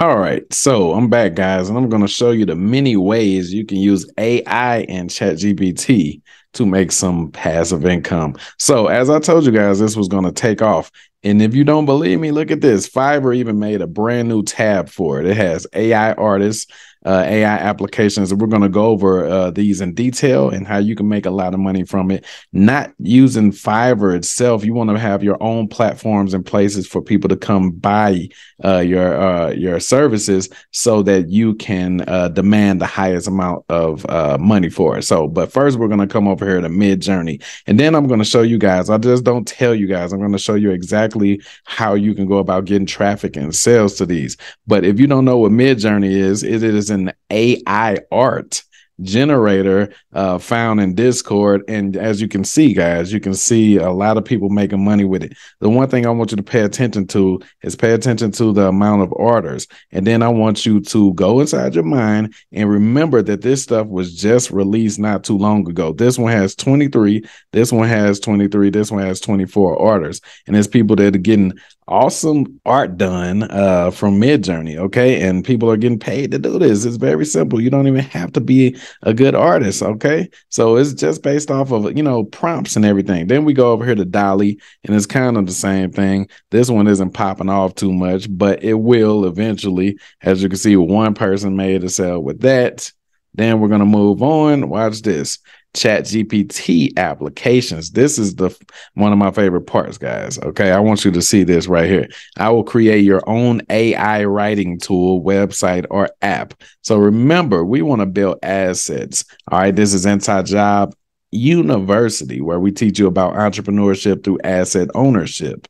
All right, so I'm back, guys, and I'm going to show you the many ways you can use AI and ChatGPT to make some passive income. So, as I told you guys, this was going to take off. And if you don't believe me, look at this. Fiverr even made a brand new tab for it. It has AI artists, uh, AI applications. We're going to go over uh, these in detail and how you can make a lot of money from it. Not using Fiverr itself. You want to have your own platforms and places for people to come buy uh, your uh, your services so that you can uh, demand the highest amount of uh, money for it. So, but first we're going to come over here to Midjourney, and then I'm going to show you guys. I just don't tell you guys. I'm going to show you exactly how you can go about getting traffic and sales to these. But if you don't know what Midjourney is, it is an AI art generator uh, found in Discord. And as you can see, guys, you can see a lot of people making money with it. The one thing I want you to pay attention to is pay attention to the amount of orders. And then I want you to go inside your mind and remember that this stuff was just released not too long ago. This one has 23, this one has 23, this one has 24 orders. And there's people that are getting awesome art done uh, from Midjourney. Okay. And people are getting paid to do this. It's very simple. You don't even have to be a good artist. Okay. So it's just based off of, you know, prompts and everything. Then we go over here to DALL-E and it's kind of the same thing. This one isn't popping off too much, but it will eventually. As you can see, one person made a sale with that. Then we're going to move on. Watch this. Chat GPT applications. This is the one of my favorite parts, guys. Okay. I want you to see this right here. I will create your own AI writing tool, website, or app. So remember, we want to build assets. All right. This is AntiJob University, where we teach you about entrepreneurship through asset ownership.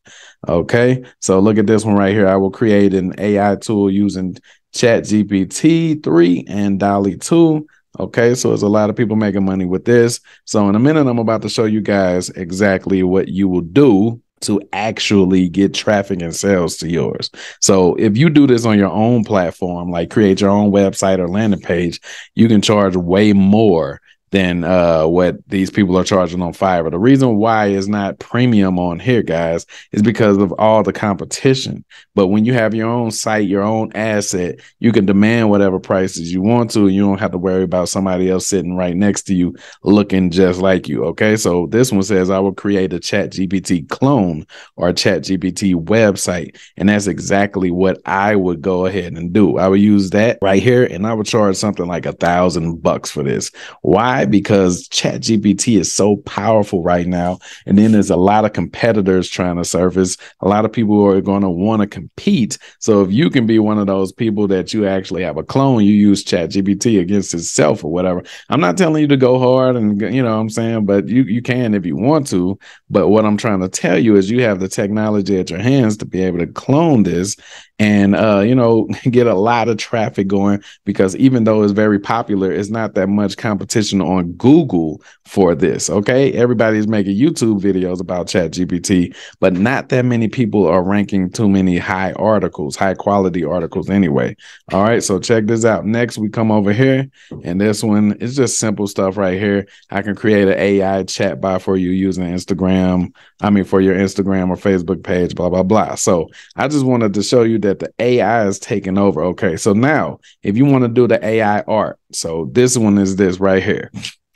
Okay. So look at this one right here. I will create an AI tool using Chat GPT 3 and DALL-E 2 Okay, so there's a lot of people making money with this. So in a minute, I'm about to show you guys exactly what you will do to actually get traffic and sales to yours. So if you do this on your own platform, like create your own website or landing page, you can charge way more than uh, what these people are charging on Fiverr. The reason why is not premium on here, guys, is because of all the competition. But when you have your own site, your own asset, you can demand whatever prices you want to. And you don't have to worry about somebody else sitting right next to you looking just like you. Okay. So this one says I will create a chat GPT clone or chat GPT website. And that's exactly what I would go ahead and do. I would use that right here and I would charge something like a thousand bucks for this. Why? Why? Because ChatGPT is so powerful right now. And then there's a lot of competitors trying to surface. A lot of people are going to want to compete. So if you can be one of those people that you actually have a clone, you use ChatGPT against itself or whatever. I'm not telling you to go hard and you know what I'm saying, but you you can if you want to. But what I'm trying to tell you is you have the technology at your hands to be able to clone this and uh, you know get a lot of traffic going because even though it's very popular it's not that much competition on google for this okay? Everybody's making youtube videos about chat gpt but not that many people are ranking too many high articles high quality articles anyway. All right so check this out. Next we come over here and this one is just simple stuff right here. I can create an ai chat bot for you using instagram i mean for your instagram or facebook page blah blah blah. So i just wanted to show you that that the AI is taking over. Okay, so now if you want to do the AI art, so this one is this right here.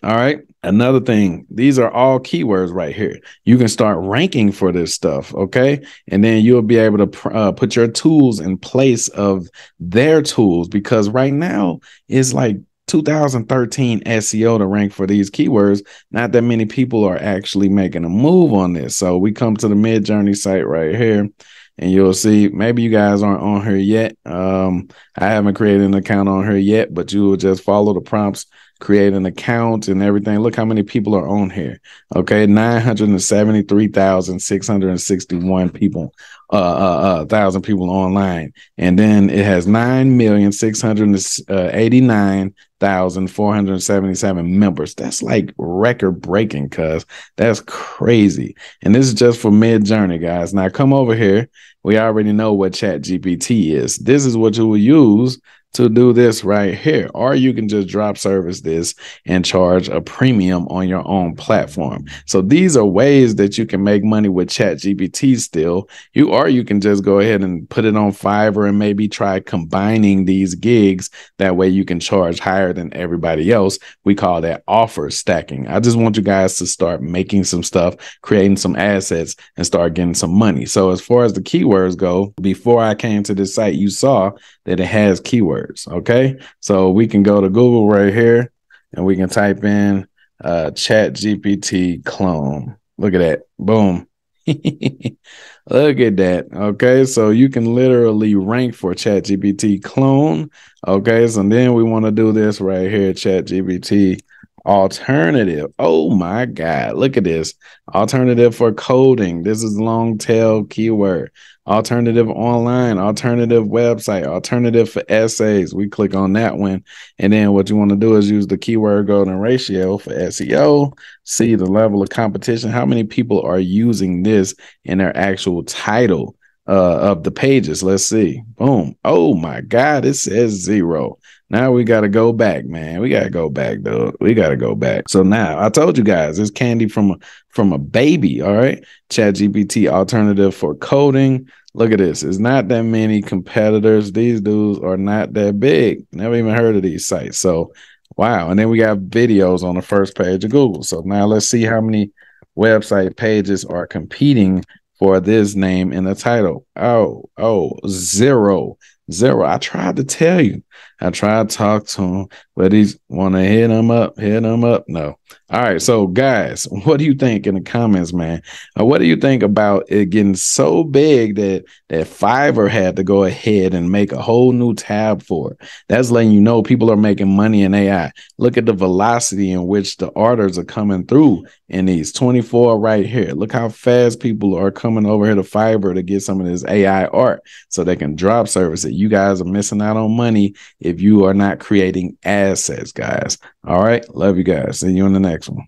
All right. Another thing, these are all keywords right here. You can start ranking for this stuff. Okay. And then you'll be able to uh, put your tools in place of their tools because right now it's like 2013 SEO to rank for these keywords. Not that many people are actually making a move on this. So we come to the Midjourney site right here and you'll see maybe you guys aren't on her yet. Um, I haven't created an account on her yet, but you will just follow the prompts, create an account and everything. Look how many people are on here. Okay, 973,661 people, uh, uh, uh, thousand people online. And then it has 9,689 thousand four hundred seventy seven members. That's like record breaking, cuz that's crazy. And this is just for Midjourney, guys. Now come over here. We already know what Chat GPT is. This is what you will use to do this right here. Or you can just drop service this and charge a premium on your own platform. So these are ways that you can make money with ChatGPT still. You or you can just go ahead and put it on Fiverr and maybe try combining these gigs. That way you can charge higher than everybody else. We call that offer stacking. I just want you guys to start making some stuff, creating some assets and start getting some money. So as far as the keywords go, before I came to this site, you saw that it has keywords. Okay. So we can go to Google right here and we can type in uh, chat GPT clone. Look at that. Boom. Look at that. Okay. So you can literally rank for chat GPT clone. Okay. So then we want to do this right here, chat GPT alternative. Oh my God. Look at this. Alternative for coding. This is long tail keyword. Alternative online, alternative website, alternative for essays. We click on that one. And then what you want to do is use the keyword golden ratio for SEO. See the level of competition. How many people are using this in their actual title? Uh, of the pages. Let's see. Boom. Oh my God, it says zero. Now we got to go back, man. We got to go back, though. We got to go back. So now I told you guys, it's candy from a, from a baby. All right. Chat GPT alternative for coding. Look at this. It's not that many competitors. These dudes are not that big. Never even heard of these sites. So wow. And then we got videos on the first page of Google. So now let's see how many website pages are competing for this name in the title. Oh, oh, zero, zero. I tried to tell you. I tried to talk to him, but he's want to hit him up, hit him up. No. All right. So, guys, what do you think in the comments, man? Uh, what do you think about it getting so big that that Fiverr had to go ahead and make a whole new tab for it? That's letting you know people are making money in AI. Look at the velocity in which the orders are coming through in these 24 right here. Look how fast people are coming over here to Fiverr to get some of this AI art so they can drop service it. You guys are missing out on money if you are not creating assets, guys. All right. Love you guys. See you in the next one.